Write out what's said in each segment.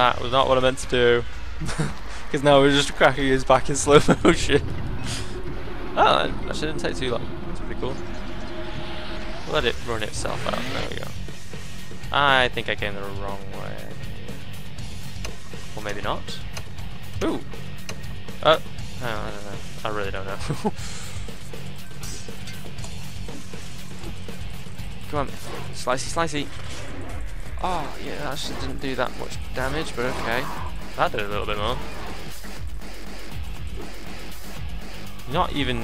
That was not what I meant to do. Because now we're just cracking his back in slow motion. oh, that didn't take too long. That's pretty cool. Let it run itself out. There we go. I think I came the wrong way. Or maybe not. Ooh. Uh, oh, I don't know. I really don't know. Come on. Slicey, slicey. Oh, yeah, that actually didn't do that much damage, but okay. That did a little bit more. Not even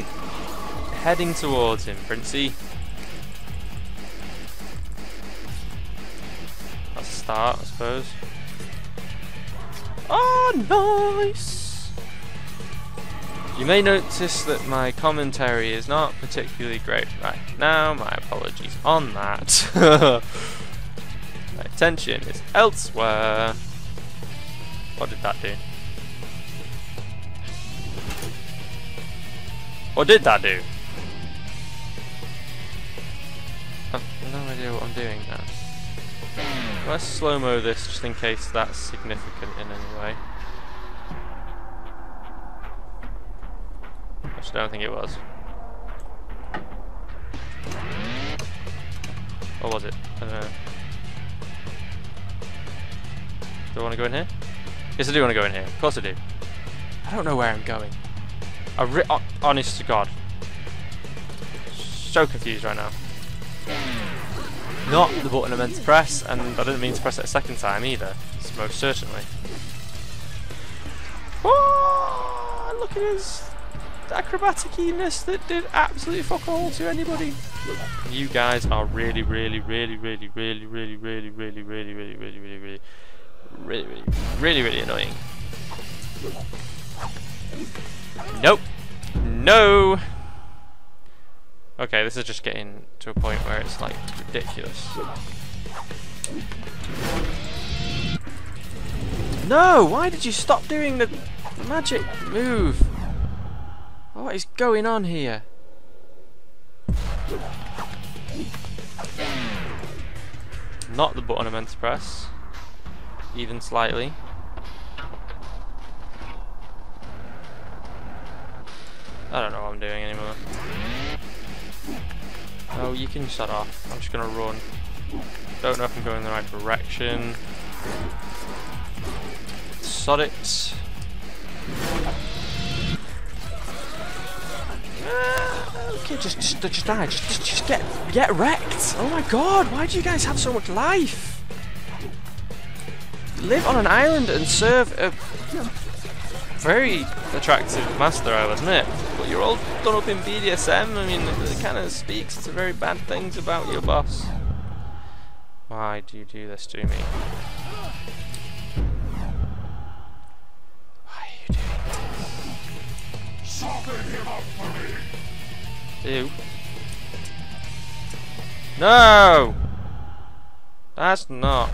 heading towards him, Princey. That's a start, I suppose. Oh, nice! You may notice that my commentary is not particularly great right now. My apologies on that. my attention is elsewhere. What did that do? What did that do? I've no idea what I'm doing now. Let's slow-mo this just in case that's significant in any way. Actually, I don't think it was. Or was it? I don't know. Do I want to go in here? Yes, I do want to go in here. Of course I do. I don't know where I'm going. I re oh, honest to God. So confused right now. Not the button I meant to press, and I didn't mean to press it a second time either. Most certainly. Oh, look at his acrobatic-ness that did absolutely fuck all to anybody. You guys are really, really, really, really, really, really, really, really, really, really, really, really, really really, really, really, really annoying. Nope. No! Okay, this is just getting to a point where it's like ridiculous. No! Why did you stop doing the magic move? What is going on here? Not the button I meant to press even slightly. I don't know what I'm doing anymore. Oh, you can shut off. I'm just gonna run. Don't know if I'm going in the right direction. Sod it. Ah, okay, just, just, just die. Just, just, get, get wrecked. Oh my god, why do you guys have so much life? Live on an island and serve a very attractive master, I'll admit. But you're all done up in BDSM, I mean, it kind of speaks to very bad things about your boss. Why do you do this to me? Why are you doing this? Soften him up for me! Ew. No! That's not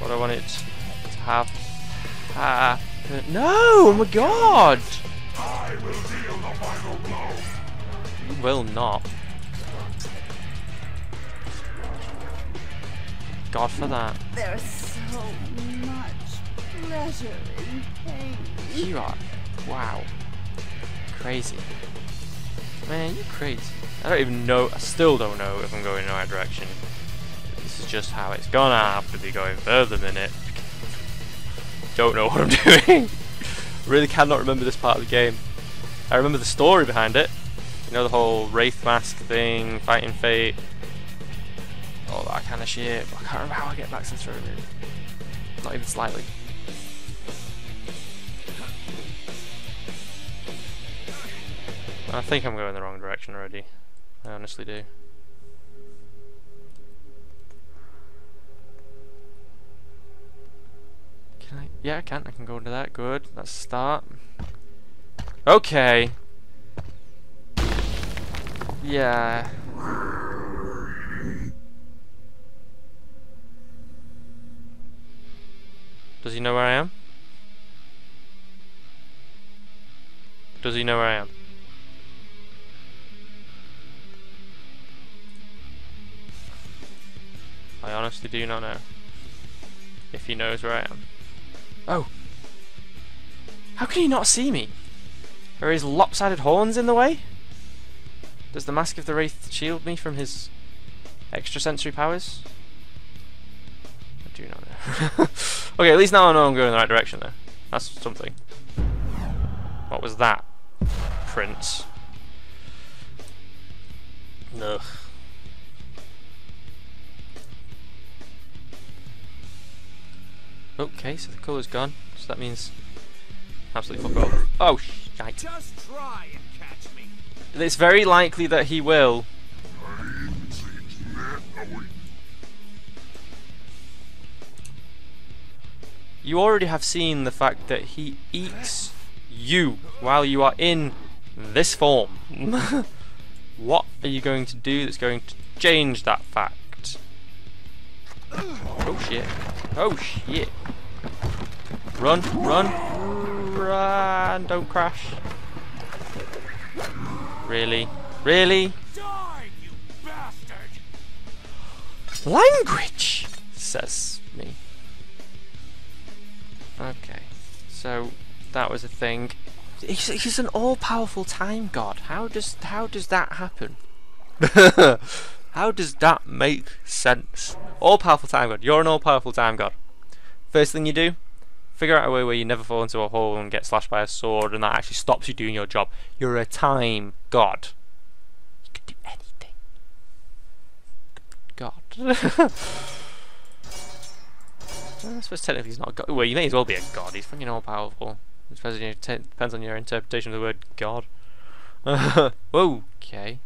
what I want it to have happen. No! Oh my god! I will deal the final blow. You will not. God for that. There's so much pleasure in pain. You are. Wow. Crazy. Man, you're crazy. I don't even know. I still don't know if I'm going in the right direction just how it's gonna have to be going further than it. Don't know what I'm doing. really cannot remember this part of the game. I remember the story behind it. You know the whole Wraith Mask thing, fighting fate, all that kind of shit. I can't remember how I get back to the throne room. Not even slightly. I think I'm going the wrong direction already. I honestly do. Yeah, I can. I can go into that. Good. Let's start. Okay. Yeah. Does he know where I am? Does he know where I am? I honestly do not know. if he knows where I am. Oh. How can he not see me? Are his lopsided horns in the way? Does the Mask of the Wraith shield me from his extrasensory powers? I do not know. okay, at least now I know I'm going in the right direction though. That's something. What was that? Prince. Ugh. Okay, so the colour's gone. So that means absolutely fuck all. Oh shite. Just try and catch me. It's very likely that he will. You already have seen the fact that he eats you while you are in this form. what are you going to do that's going to change that fact? Oh shit. Oh shit. Run, run, run, don't crash. Really? Really? Die, you bastard! Language, says me. Okay, so that was a thing. He's, he's an all-powerful time god. How does how does that happen? how does that make sense? All-powerful time god. You're an all-powerful time god. First thing you do, figure out a way where you never fall into a hole and get slashed by a sword, and that actually stops you doing your job. You're a time god. You can do anything. God. I suppose technically he's not a god. Well, you may as well be a god. He's fucking all powerful. It depends on your, depends on your interpretation of the word god. Whoa, okay.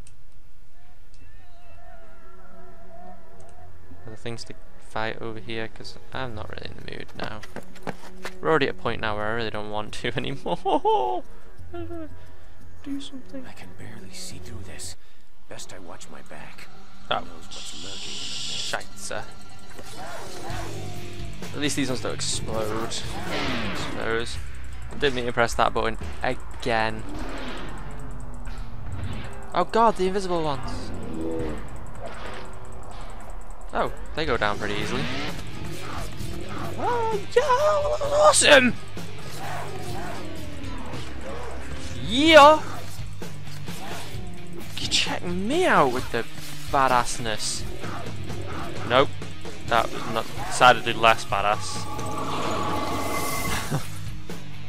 Other things to fight over here because I'm not really in the mood now. We're already at a point now where I really don't want to anymore. Do something. I can barely see through this. Best I watch my back. Oh, Who knows what's lurking in the mist? shite, sir. At least these ones don't explode. I suppose. Didn't mean to press that button again. Oh god, the invisible ones. Oh, they go down pretty easily. Oh, yeah, awesome! Yeah! You check me out with the badassness. Nope. That was not decided to do less badass.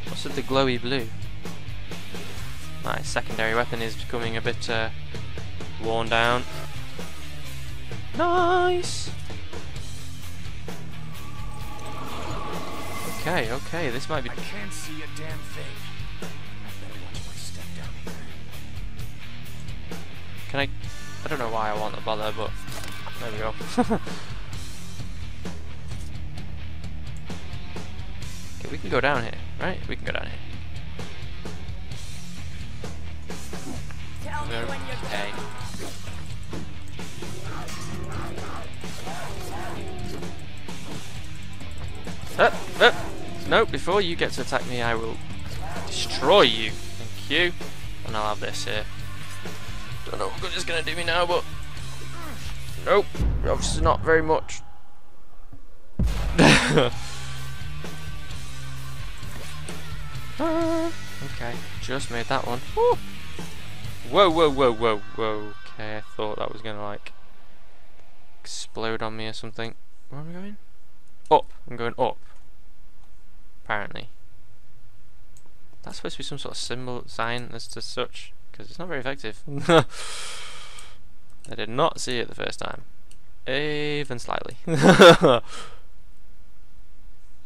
What's with the glowy blue? My secondary weapon is becoming a bit uh, worn down. Nice! Okay, okay, this might be... I can't see a damn thing. I better watch my step down here. Can I... I don't know why I want to bother, but... There we go. okay, we can go down here, right? We can go down here. Tell me when you're Okay. Uh, uh, no, before you get to attack me, I will destroy you. Thank you. And I'll have this here. Don't know what good it's going to do me now, but... Nope, obviously not very much. Okay, just made that one. Whoa, whoa, whoa, whoa, whoa. Okay, I thought that was gonna like explode on me or something. Where am I going? Up. I'm going up. Apparently. That's supposed to be some sort of symbol sign as to such, because it's not very effective. I did not see it the first time. Even slightly. oh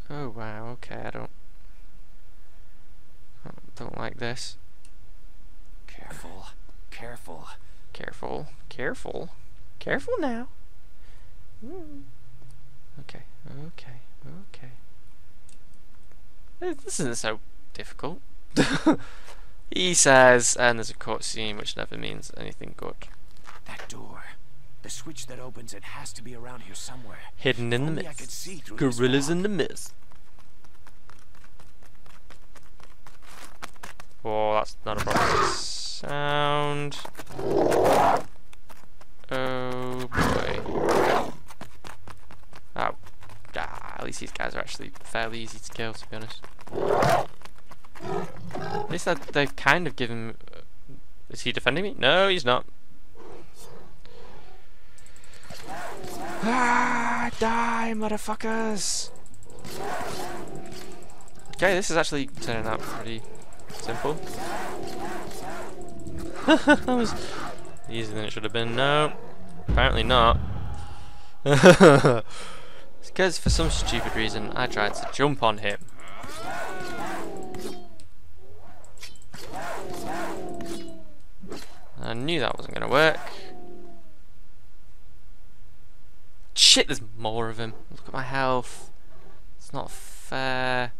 wow, okay, I don't I don't like this. Careful, careful. Careful, careful, careful now. Mm. Okay, okay, okay. This isn't so difficult. he says, and there's a cutscene which never means anything good. That door. The switch that opens it has to be around here somewhere. Hidden in the Only I could mist. Gorillas in the mist. Oh, that's not a proper sound. Oh boy. Oh. Ah. at least these guys are actually fairly easy to kill, to be honest. At least they've kind of given. Uh, is he defending me? No, he's not. Ah, die, motherfuckers! Okay, this is actually turning out pretty simple. that was easier than it should have been. No, apparently not. because for some stupid reason I tried to jump on him. I knew that wasn't going to work. Shit, there's more of him. Look at my health. It's not fair.